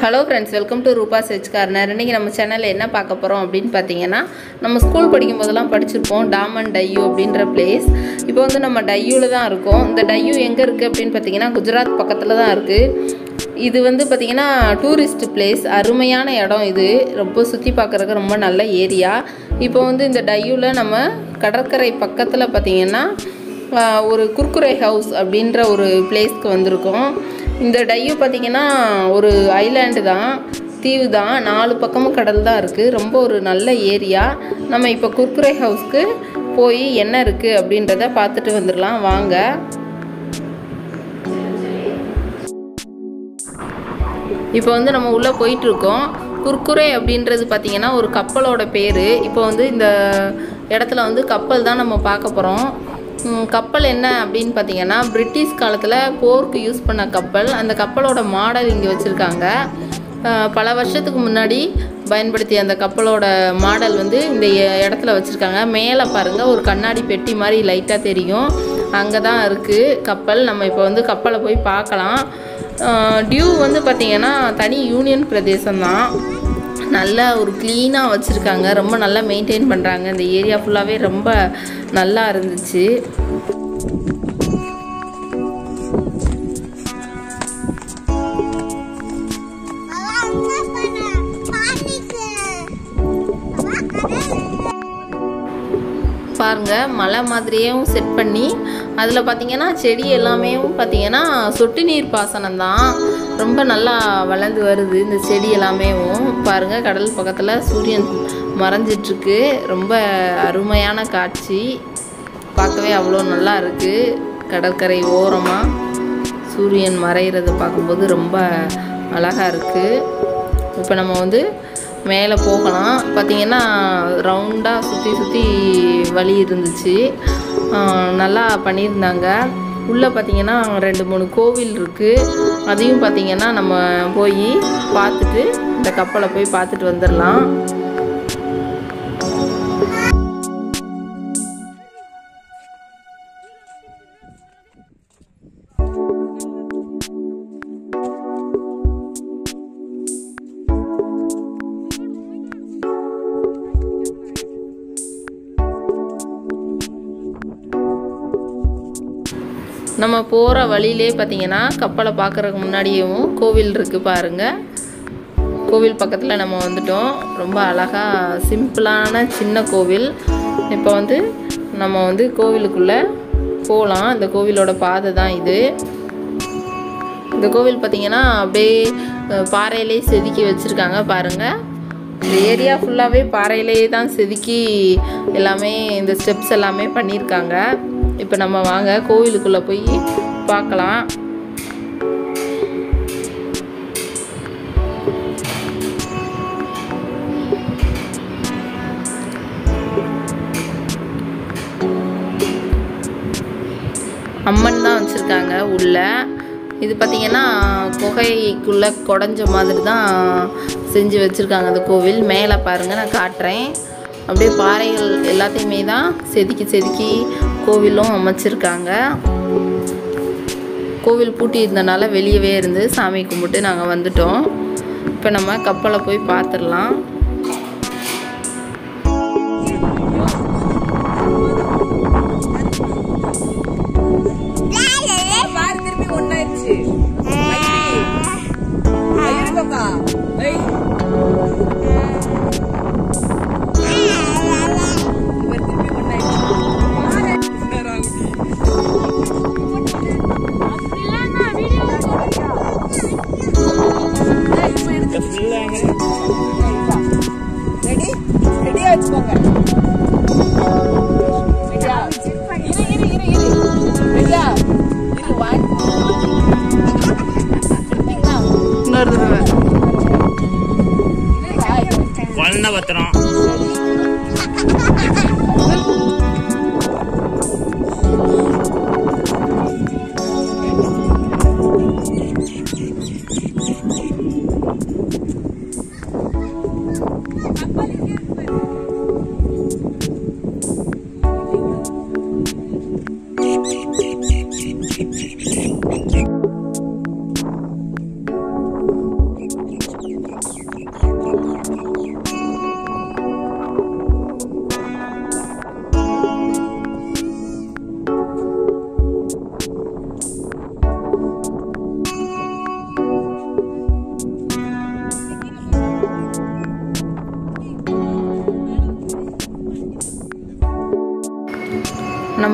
Hello friends welcome to Rupa church corner இன்றைக்கி நம்ம சேனலில் என்ன பார்க்க போகிறோம் அப்படின்னு பார்த்தீங்கன்னா நம்ம ஸ்கூல் படிக்கும் போதெல்லாம் படிச்சிருப்போம் டாமன் டையூ அப்படின்ற பிளேஸ் இப்போ வந்து நம்ம டையூவில் தான் இருக்கோம். இந்த டையூ எங்கே இருக்குது அப்படின்னு பார்த்தீங்கன்னா குஜராத் பக்கத்தில் தான் இருக்குது இது வந்து பார்த்திங்கன்னா டூரிஸ்ட் பிளேஸ் அருமையான இடம் இது. ரொம்ப சுற்றி பார்க்குறதுக்கு ரொம்ப நல்ல ஏரியா இப்போ வந்து இந்த டையூவில் நம்ம கடற்கரை பக்கத்தில் பார்த்திங்கன்னா ஒரு குர்குரை ஹவுஸ் அப்படின்ற ஒரு பிளேஸ்க்கு வந்திருக்கோம். இந்த டையூ பார்த்திங்கன்னா ஒரு ஐலாண்டு தான் தீவு தான். நாலு பக்கமும் கடல் தான் இருக்குது ரொம்ப ஒரு நல்ல ஏரியா. நம்ம இப்போ குர்குரே ஹவுஸ்க்கு போய் என்ன இருக்குது அப்படின்றத பார்த்துட்டு வந்துடலாம். வாங்க. இப்போ வந்து நம்ம உள்ளே போயிட்டுருக்கோம். குர்குரே அப்படின்றது பார்த்திங்கன்னா ஒரு கப்பலோட பேர். இப்போ வந்து இந்த இடத்துல வந்து கப்பல் தான் நம்ம பார்க்க போகிறோம் கப்பல் என்ன அப்படின்னு பார்த்தீங்கன்னா பிரிட்டிஷ் காலத்தில் போருக்கு யூஸ் பண்ண கப்பல். அந்த கப்பலோட மாடல் இங்கே வச்சுருக்காங்க. பல வருஷத்துக்கு முன்னாடி பயன்படுத்திய அந்த கப்பலோட மாடல் வந்து இந்த இடத்துல வச்சுருக்காங்க. மேலே பாருங்கள் ஒரு கண்ணாடி பெட்டி மாதிரி லைட்டாக தெரியும். அங்கே தான் இருக்குது கப்பல். நம்ம இப்போ வந்து கப்பலை போய் பார்க்கலாம். டியூ வந்து பார்த்திங்கன்னா தனி யூனியன் பிரதேசம் தான் நல்லா ஒரு க்ளீனாக வச்சுருக்காங்க. ரொம்ப நல்லா மெயின்டைன் பண்ணுறாங்க இந்த ஏரியா ஃபுல்லாகவே ரொம்ப நல்லா இருந்துச்சு. பாருங்க மலை மாதிரியும் செட் பண்ணி அதில் பார்த்தீங்கன்னா செடி எல்லாமே பார்த்தீங்கன்னா சொட்டு நீர் பாசனம் தான் ரொம்ப நல்லா வளர்ந்து வருது இந்த செடி எல்லாமே. பாருங்கள் கடல் பக்கத்தில் சூரியன் மறைஞ்சிட்ருக்கு. ரொம்ப அருமையான காட்சி. பார்க்கவே அவ்வளோ நல்லா இருக்குது கடற்கரை ஓரமாக சூரியன் மறைகிறத பார்க்கும்போது ரொம்ப அழகாக இருக்குது இப்போ நம்ம வந்து மேலே போகலாம். பார்த்திங்கன்னா ரவுண்டாக சுற்றி சுற்றி வழி இருந்துச்சு. நல்லா பண்ணியிருந்தாங்க. உள்ளே பார்த்திங்கன்னா ரெண்டு மூணு கோவில் இருக்குது அதையும் பார்த்தீங்கன்னா நம்ம போய் பார்த்துட்டு இந்த கப்பலை போய் பார்த்துட்டு வந்துடலாம். நம்ம போகிற வழியிலே பார்த்தீங்கன்னா கப்பலை பார்க்குறதுக்கு முன்னாடியும் கோவில் இருக்குது பாருங்கள் கோவில் பக்கத்தில் நம்ம வந்துட்டோம். ரொம்ப அழகாக சிம்பிளான சின்ன கோவில். இப்போ வந்து நம்ம வந்து கோவிலுக்குள்ளே போகலாம் இந்த கோவிலோட பாதை தான் இது. இந்த கோவில் பார்த்தீங்கன்னா அப்படியே பாறையிலே செதுக்கி வச்சுருக்காங்க பாருங்கள் இந்த ஏரியா ஃபுல்லாகவே பாறையிலே தான் செதுக்கி எல்லாமே இந்த ஸ்டெப்ஸ் எல்லாமே பண்ணியிருக்காங்க. இப்போ நம்ம வாங்க கோவிலுக்குள்ளே போய் பார்க்கலாம். அம்மன் தான் வச்சுருக்காங்க உள்ள. இது பார்த்திங்கன்னா குகைக்குள்ளே குடஞ்ச மாதிரி தான் செஞ்சு வச்சுருக்காங்க அந்த கோவில். மேலே பாருங்கள் நான் காட்டுறேன். அப்படியே பாறைகள் எல்லாத்தையுமே தான் செதுக்கி செதுக்கி கோவிலும் அமைச்சிருக்காங்க. கோவில் பூட்டி இருந்தனால வெளியவே இருந்து சாமி கும்பிட்டு நாங்கள் வந்துட்டோம். இப்போ நம்ம கப்பலை போய் பார்த்துடலாம்.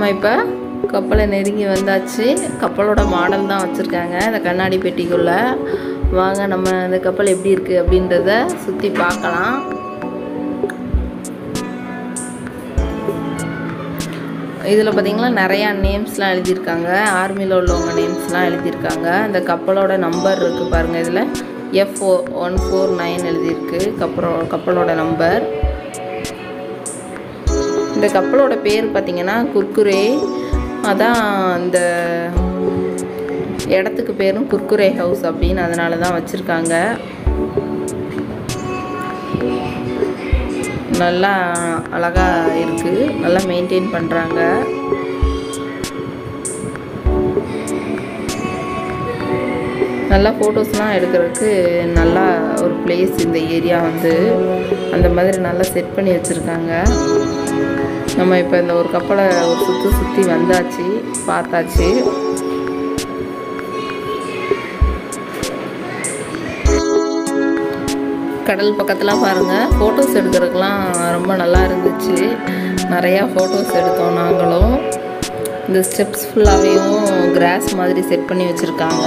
நம்ம இப்போ கப்பலை நெருங்கி வந்தாச்சு. கப்பலோட மாடல் தான் வச்சுருக்காங்க. இந்த கண்ணாடி பெட்டிக்குள்ளே. வாங்க நம்ம இந்த கப்பல் எப்படி இருக்குது அப்படின்றத சுற்றி பார்க்கலாம். இதில் பார்த்தீங்கன்னா நிறையா நேம்ஸ்லாம் எழுதியிருக்காங்க. ஆர்மியில் உள்ளவங்க நேம்ஸ்லாம் எழுதியிருக்காங்க. இந்த கப்பலோட நம்பர் இருக்குது பாருங்கள் இதில். எஃப் ஒன் ஃபோர் நைன் எழுதியிருக்கு. கப்பலோ கப்பலோட நம்பர் இந்த கப்பலோட பேர் பார்த்தீங்கன்னா குர்குரே. அதான் இந்த இடத்துக்கு பேரும் குர்குரே ஹவுஸ் அப்படின்னு அதனால தான் வச்சுருக்காங்க. நல்லா அழகாக இருக்குது நல்லா மெயின்டைன் பண்ணுறாங்க நல்லா ஃபோட்டோஸ்லாம் எடுக்கிறதுக்கு நல்லா ஒரு பிளேஸ் இந்த ஏரியா வந்து. அந்த மாதிரி நல்லா செட் பண்ணி வச்சுருக்காங்க. நம்ம இப்போ இந்த ஒரு கப்பலை ஒரு சுற்றி சுற்றி வந்தாச்சு பார்த்தாச்சு. கடல் பக்கத்தில் பாருங்கள் ஃபோட்டோஸ் எடுக்கிறதுக்கெலாம் ரொம்ப நல்லா இருந்துச்சு. நிறையா ஃபோட்டோஸ் எடுத்தோம் நாங்களும். இந்த ஸ்டெப்ஸ் ஃபுல்லாகவேயும் கிராஸ் மாதிரி செட் பண்ணி வச்சுருக்காங்க.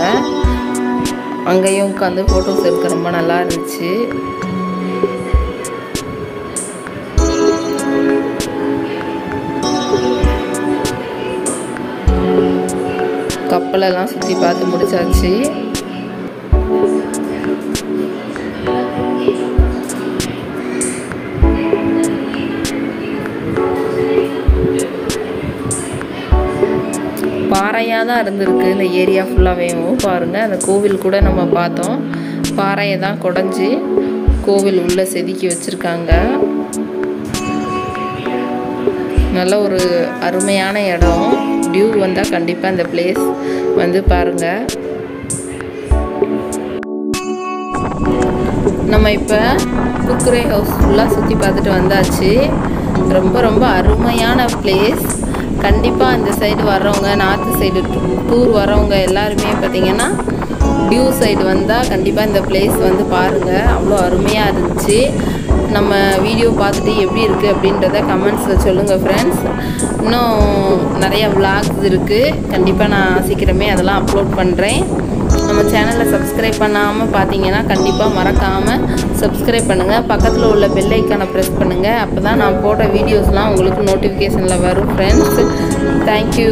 அங்கேயும் உட்காந்து ஃபோட்டோஸ் எடுக்க ரொம்ப நல்லா இருந்துச்சு. கப்பலெல்லாம் சுற்றி பார்த்து முடிச்சாச்சு. பாறையாக தான் இருந்திருக்கு இந்த ஏரியா ஃபுல்லாகவேவும் பாருங்கள் அந்த கோவில் கூட நம்ம பார்த்தோம். பாறையை தான் குடஞ்சி கோவில் உள்ளே செதுக்கி வச்சுருக்காங்க. நல்ல ஒரு அருமையான இடம். டியூ வந்தால் கண்டிப்பாக அந்த பிளேஸ் வந்து பாருங்கள் நம்ம இப்போ குக்குரே ஹவுஸ் ஃபுல்லாக சுற்றி பார்த்துட்டு வந்தாச்சு. ரொம்ப ரொம்ப அருமையான பிளேஸ் கண்டிப்பாக இந்த சைடு வர்றவங்க நார்த்து சைடு டூர் வரவங்க எல்லாருமே பார்த்திங்கன்னா டியூ சைடு வந்தால் கண்டிப்பாக இந்த பிளேஸ் வந்து பாருங்கள் அவ்வளோ அருமையாக இருந்துச்சு. நம்ம வீடியோ பார்த்துட்டு எப்படி இருக்குது அப்படின்றத கமெண்ட்ஸில் சொல்லுங்கள் ஃப்ரெண்ட்ஸ் இன்னும் நிறைய விளாக்ஸ் இருக்குது கண்டிப்பாக நான் சீக்கிரமே அதெல்லாம் அப்லோட் பண்ணுறேன் நம்ம சேனலை சப்ஸ்கிரைப் பண்ணாமல் பார்த்தீங்கன்னா கண்டிப்பாக மறக்காமல் சப்ஸ்கிரைப் பண்ணுங்கள் பக்கத்தில் உள்ள பெல் ஐக்கானை ப்ரெஸ் பண்ணுங்கள் அப்போ தான் நான் போடுற வீடியோஸ்லாம் உங்களுக்கு நோட்டிஃபிகேஷனில் வரும் ஃப்ரெண்ட்ஸ் தேங்க்யூ